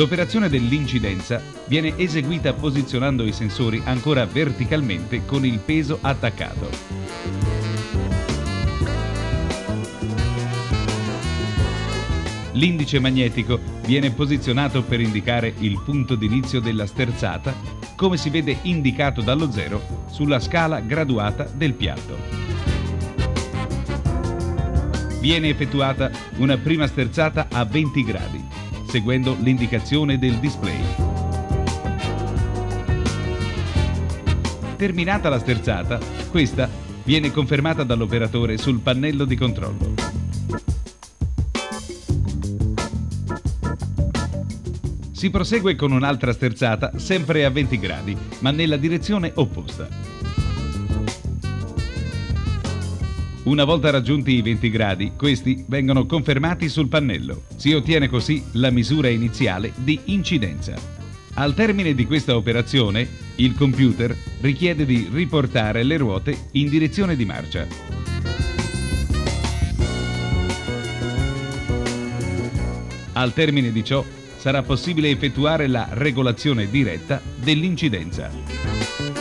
L'operazione dell'incidenza viene eseguita posizionando i sensori ancora verticalmente con il peso attaccato. L'indice magnetico viene posizionato per indicare il punto d'inizio della sterzata, come si vede indicato dallo zero sulla scala graduata del piatto. Viene effettuata una prima sterzata a 20 gradi, seguendo l'indicazione del display. Terminata la sterzata, questa viene confermata dall'operatore sul pannello di controllo. Si prosegue con un'altra sterzata, sempre a 20 gradi, ma nella direzione opposta. Una volta raggiunti i 20 gradi, questi vengono confermati sul pannello. Si ottiene così la misura iniziale di incidenza. Al termine di questa operazione, il computer richiede di riportare le ruote in direzione di marcia. Al termine di ciò, sarà possibile effettuare la regolazione diretta dell'incidenza.